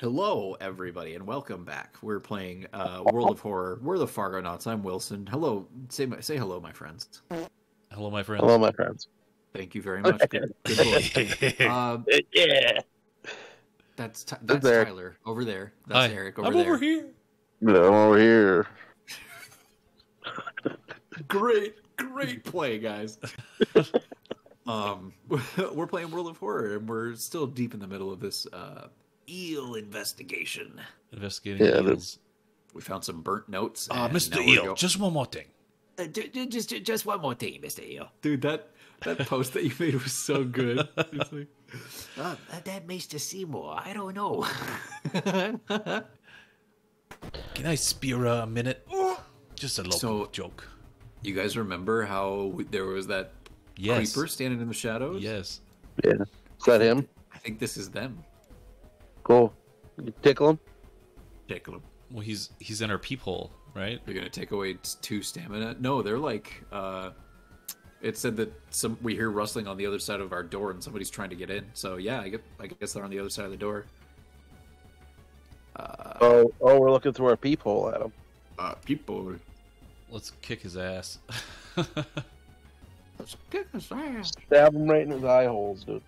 Hello, everybody, and welcome back. We're playing uh, World of Horror. We're the Fargonauts. I'm Wilson. Hello, say my, say hello, my friends. Hello, my friends. Hello, my friends. Thank you very much. Good, good. Um, Yeah. that's Ty- that's Eric. Tyler over there. That's Hi. Eric over there. I'm there. over here. I'm over here. Great, great play, guys. um, we're playing World of Horror, and we're still deep in the middle of this uh, eel investigation. Investigating Yeah, eels. We found some burnt notes. Uh, Mr. Eel, just one more thing. Uh, ju- ju- just, ju- just one more thing, Mister Eel. Dude, that that post that you made was so good. It's like, uh, that Mister Seymour, I don't know. Can I spear a minute? Just a local So- joke. you guys remember how there was that Yes. creeper standing in the shadows? Yes. Yeah. Is that him? I think this is them. Cool. You tickle him? Tickle 'em. Well, he's he's in our peephole, right? They're gonna take away two stamina. No, they're like. uh It said that some we hear rustling on the other side of our door, and somebody's trying to get in. So yeah, I guess, I guess they're on the other side of the door. Oh, oh, we're looking through our peephole at him. Uh, people, Let's kick his ass. let's kick his ass. Stab him right in his eye holes, dude.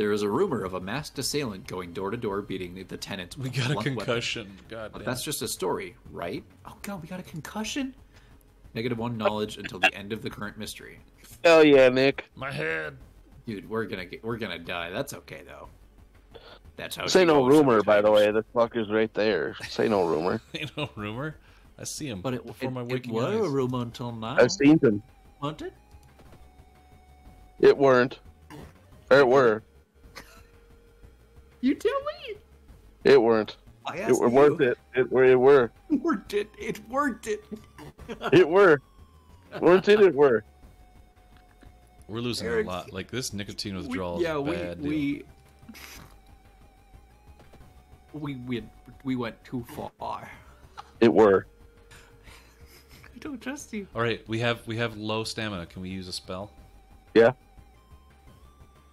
There is a rumor of a masked assailant going door to door, beating the, the tenants. we got a blunt weapon. concussion. God damn. that's just a story, right? Oh god, we got a concussion. Negative one knowledge until the end of the current mystery. Hell yeah, Nick. my head. Dude, we're gonna get, we're gonna die. That's okay though. That's how. Say no goes rumor, by the way. The fucker's right there. Say no rumor. Ain't no rumor. I see him But it, before it, my it waking was a rumor until now. I've seen him. Haunted? It weren't. Or it were. You tell me. It weren't. I It asked were you. worth it. It were. It were. Worked it. It worked it. It were. Weren't it? It were. We're losing Eric, a lot. Like this nicotine We- withdrawal yeah, is a we bad deal. we we we we went too far. It were. I don't trust you. All right, we have we have low stamina. Can we use a spell? Yeah.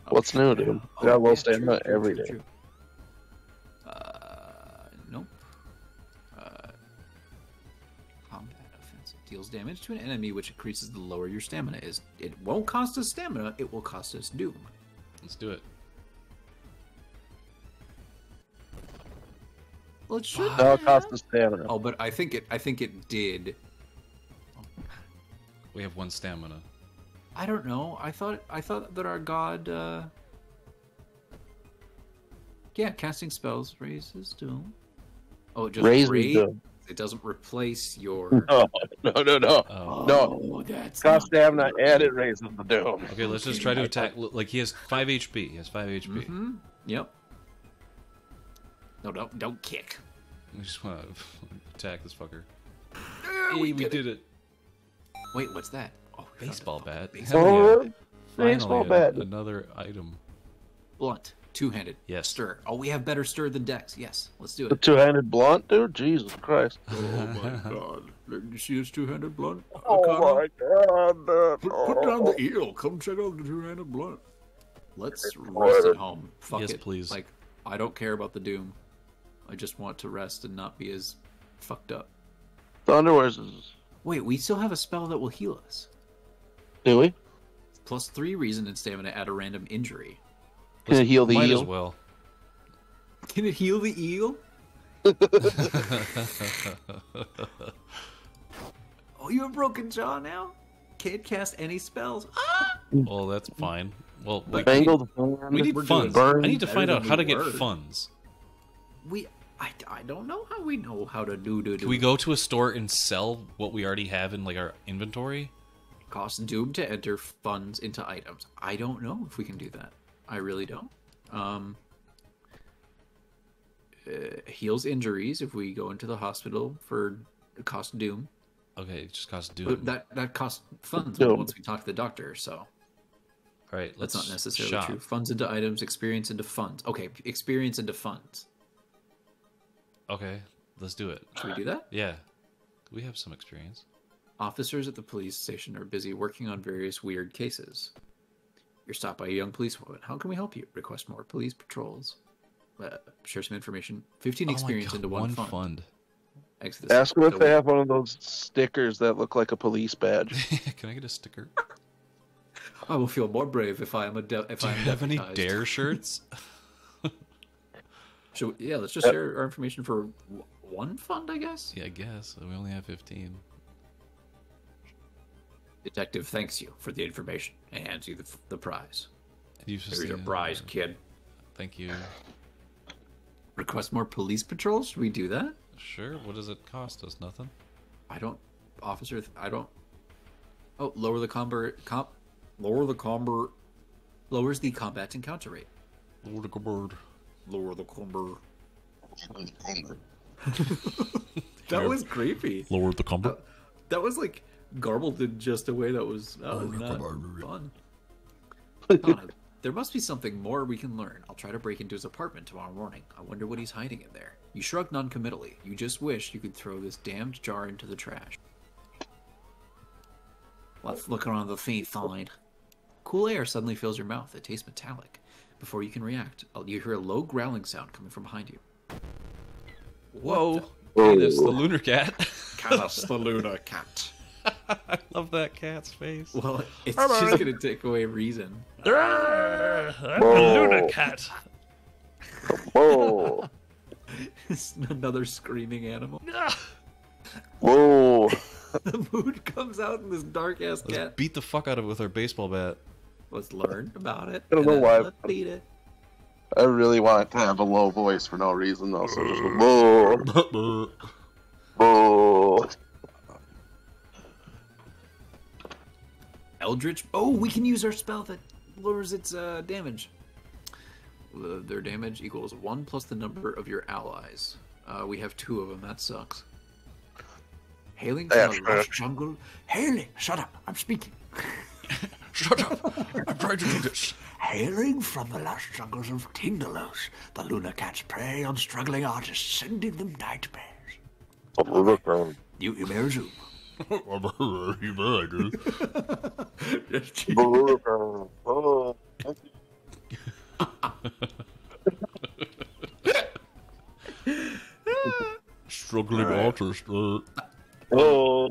Oh, What's new, dude? Oh, We got low yeah, stamina true, every true, day. true. Uh, nope. Uh, combat offensive deals damage to an enemy, which increases the lower your stamina is. It won't cost us stamina. It will cost us doom. Let's do it. Well, it should. No, it costs us stamina. Oh, but I think it. I think it did. We have one stamina. I don't know. I thought. I thought that our god. uh Yeah, casting spells raises doom. Oh, it just Raise raise. doom. It doesn't replace your. No, no, no, no. Oh. No. Oh, that's Cost not- stamina and it raises the doom. Okay, let's just try to attack. Like he has five HP. He has five HP. hmm Yep. No, don't don't kick. We just want to attack this fucker. Ah, Hey, we we did did it. it. Wait, what's that? Oh, Baseball bat. Baseball Oh, yeah. baseball Finally, a- bat. Another item. blunt, two-handed. Yes. Stir. Oh, we have better stir than Dex. Yes, let's do it. The it. two-handed blunt, dude. Jesus Christ. oh my god! Did you see his two-handed blunt? Oh my god. Put, put down the eel. Come check out the two-handed blunt. Let's rest at home. Fuck Yes, it. please. Like, I don't care about the doom. I just want to rest and not be as fucked up. Thunderwears is. Wait, we still have a spell that will heal us. Do we? Plus three reason and stamina at a random injury. Can it heal the Might eel? as well. Can it heal the eel? Oh, you have broken jaw now? Can't cast any spells. Ah! well, that's fine. Well, we, Mangled we need We're funds. burn I need to better find out how to get were. funds. We, I, I don't know how we know how to do do do. Can we go to a store and sell what we already have in like our inventory? cost doom to enter funds into items? I don't know if we can do that. I really don't. Um, uh, heals injuries if we go into the hospital for cost doom. Okay, it just costs But doom. that that costs funds Doom. once we talk to the doctor. So All right, let's that's not necessarily shop. true. Funds into items, experience into funds. Okay, experience into funds. Okay, let's do it. Should we do that? Yeah, we have some experience. Officers at the police station are busy working on various weird cases. You're stopped by a young policewoman. How can we help you? Request more police patrols. uh, share some information. 15 Oh experience God, into one, one fund. fund. Exodus. Ask them if they have one of those stickers that look like a police badge. Can I get a sticker? I will feel more brave if I am a de- if Do I you am have any dare shirts? so yeah, let's just share our information for one fund, I guess. yeah, I guess we only have fifteen. Detective thanks you for the information and hands you the, the prize. You just Here's your uh, prize, kid. Thank you. Request more police patrols? Should we do that? Sure. What does it cost us? Nothing. I don't, officer. I don't. Oh, lower the combat comp, lower the combat, lowers the combat encounter rate. Lower the bird. Lower the combat. That was creepy. Lower the combat. That was like garbled in just a way that was that was not fun. Donna, there must be something more we can learn. I'll try to break into his apartment tomorrow morning. I wonder what he's hiding in there. You shrug non-committally. You just wish you could throw this damned jar into the trash. Let's look around the seaside. Cool air suddenly fills your mouth. It tastes metallic. Before you can react, uh, you hear a low growling sound coming from behind you. Whoa. Oh. Hey, that's the lunar cat. Canis the lunar cat. I love that cat's face. Well, it's just gonna take away reason. Ah, I'm Whoa. cat. Whoa. It's another screaming animal. Ah. Whoa. the mood comes out in this dark ass Let's beat the fuck out of it with our baseball bat. Let's learn about it. I don't know why. Let's beat it. I really want to have a low voice for no reason, though. So just whoa. Whoa. Eldritch. Oh, we can use our spell that lowers its uh, damage. Uh, their damage equals one plus the number of your allies. Uh, we have two of them. That sucks. Hailing from the lush jungle. Hailing. Shut up. I'm speaking. Shut up! I'm trying to do this. Hailing from the lush jungles of Tindalos, the lunar cats prey on struggling artists, sending them nightmares. You, you may resume. Struggling All right. artist. Uh, Oh.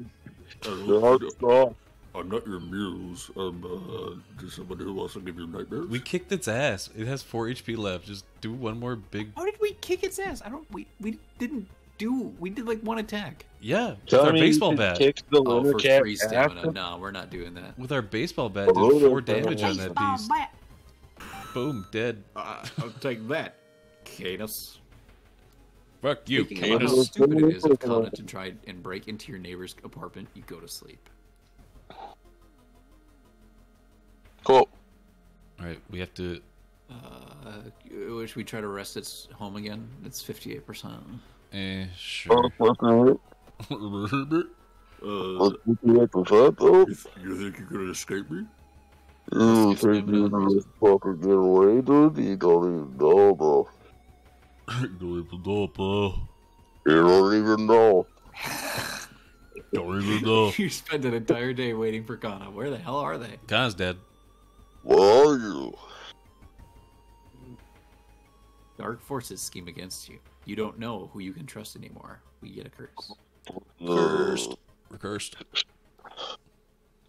I'm not your muse. I'm uh, just somebody who wants to give you nightmares. we kicked its ass. It has four HP left. Just do one more big. How did we kick its ass? I don't. We we didn't do. We did like one attack. Yeah, with our baseball bat. Kick the Oh, lunar for cat three stamina. after? No, we're not doing that. With our baseball bat, did four okay. damage on that beast. Boom, dead. Uh, I'll take that, Canis. Fuck you, Speaking of how stupid it is of Kana to try and break into your neighbor's apartment, you go to sleep. Cool. All right, we have to. Uh, wish we try to rest its home again. It's fifty-eight percent. Eh, sure. Uh, What's the episode, though? you, you think you could escape me? You think get you stamina. can fucking get away, dude? You don't even know, bro. you Don't even know, bro. You don't even know. Don't even know. you spent an entire day waiting for Kana. Where the hell are they? Khan's dead. Where are you? Dark forces scheme against you. You don't know who you can trust anymore. We get a curse. Cursed. We're cursed.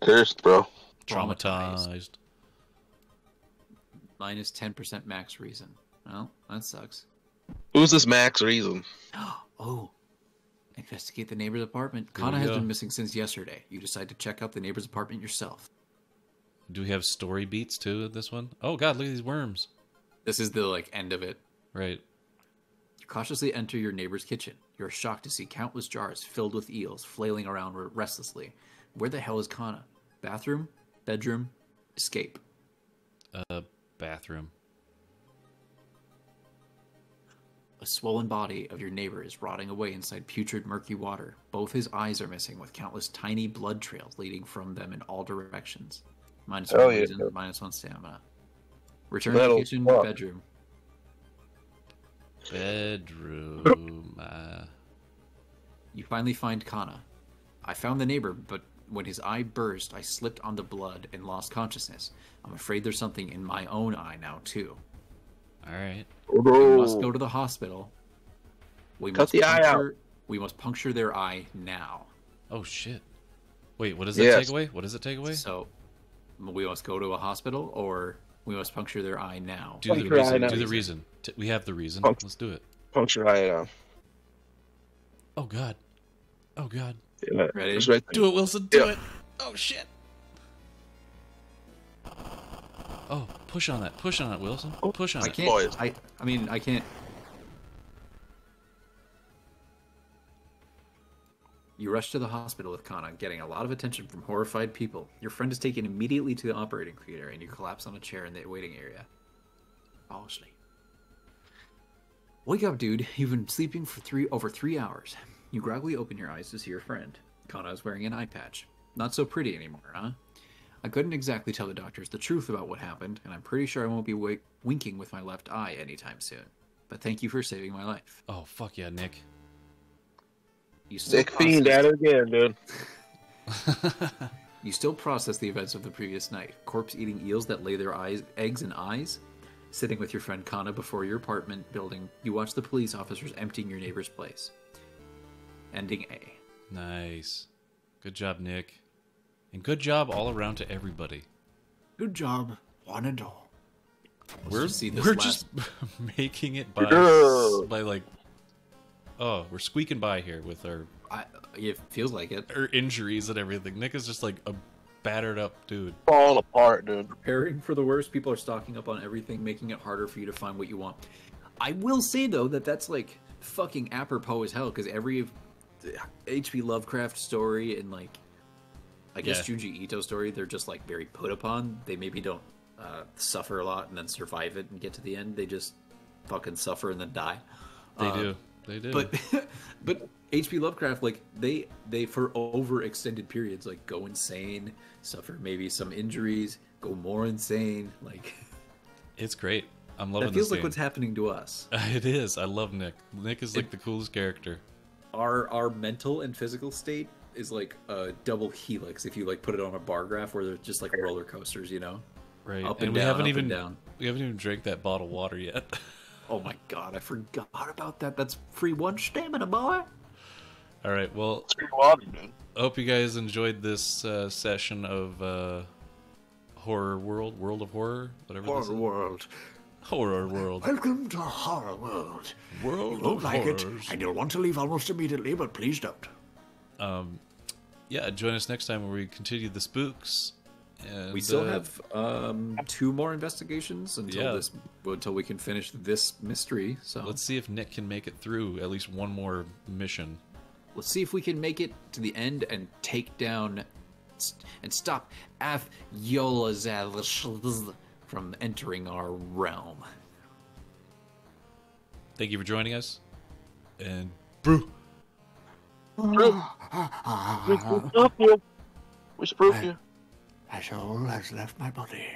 Cursed, bro. Traumatized. Minus ten percent max reason. Well, that sucks. Who's this Max Reason? Oh, investigate the neighbor's apartment. Here Kana has go. been missing since yesterday. You decide to check out the neighbor's apartment yourself. Do we have story beats too in this one? Oh god, look at these worms. This is the like end of it. Right. You cautiously enter your neighbor's kitchen. You're shocked to see countless jars filled with eels flailing around restlessly. Where the hell is Kana? Bathroom? Bedroom? Escape. Uh, bathroom. A swollen body of your neighbor is rotting away inside putrid, murky water. Both his eyes are missing, with countless tiny blood trails leading from them in all directions. Minus Hell one yeah. reason, minus one stamina. Return to That'll the kitchen, fuck. bedroom. Bedroom. uh, You finally find Kana. I found the neighbor, but when his eye burst, I slipped on the blood and lost consciousness. I'm afraid there's something in my own eye now, too. All right. Oh, We must go to the hospital. We Cut must the eye out. puncture, We must puncture their eye now. Oh shit. Wait, what does that Yes. take away? What does it take away? So we must go to a hospital, or we must puncture their eye now. Do the Puncture eye reason. now. Do the reason. We have the reason. Punct- Let's do it. Puncture eye out. Oh god. Oh god. Yeah, Ready? right. Do it, Wilson. Do Yeah. it. Oh shit. Oh, push on that. Push on it, Wilson. Oh. Push on I it. can't. Boys. I. I mean, I can't. You rush to the hospital with Kana, getting a lot of attention from horrified people. Your friend is taken immediately to the operating theater, and you collapse on a chair in the waiting area. Fall asleep. Wake up, dude. You've been sleeping for three over three hours. You groggily open your eyes to see your friend. Kana is wearing an eye patch. Not so pretty anymore, huh? I couldn't exactly tell the doctors the truth about what happened, and I'm pretty sure I won't be wake- winking with my left eye anytime soon. But thank you for saving my life. Oh fuck yeah, Nick. You still Sick fiend process- at it again, dude. You still process the events of the previous night. Corpse eating eels that lay their eyes, eggs and eyes. Sitting with your friend Kana before your apartment building, you watch the police officers emptying your neighbor's place. Ending A. nice. Good job, Nick. And good job all around to everybody. Good job, one and all. Let's we're just see this we're last- just making it by Yeah. by like oh we're squeaking by here with our I, it feels like it. our injuries and everything. Nick is just like a battered up dude. Falling apart, dude. preparing for the worst. People are stocking up on everything, making it harder for you to find what you want. I will say though that that's like fucking apropos as hell because every H.P. Lovecraft story and like I guess Yeah. Junji Ito story, they're just like very put upon. They maybe don't uh, suffer a lot and then survive it and get to the end. They just fucking suffer and then die. They Uh, do. They do. But but H.P. Lovecraft like they they for over extended periods like go insane, suffer maybe some injuries, go more insane. Like it's great. I'm loving that feels like game. what's happening to us. It is. I love Nick. Nick is like the coolest character. Our our mental and physical state is like a double helix if you like put it on a bar graph where they're just like roller coasters, you know. Right. Up and and we down, haven't up even down. we haven't even drank that bottle of water yet. Oh my god, I forgot about that. That's free one stamina, boy. All right. Well, It's pretty water, dude. I hope you guys enjoyed this uh, session of uh, Horror World, World of Horror, whatever this is. world. Horror World. Welcome to Horror World. World You won't of like it, and you'll want to leave almost immediately, but please don't. Um, Yeah, join us next time where we continue the spooks. And, We still uh, have um, two more investigations until Yeah. this until we can finish this mystery. So Let's see if Nick can make it through at least one more mission. Let's see if we can make it to the end and take down and stop Af Yolazal from entering our realm. Thank you for joining us. And brew. We spook you. We spook you. My soul has left my body.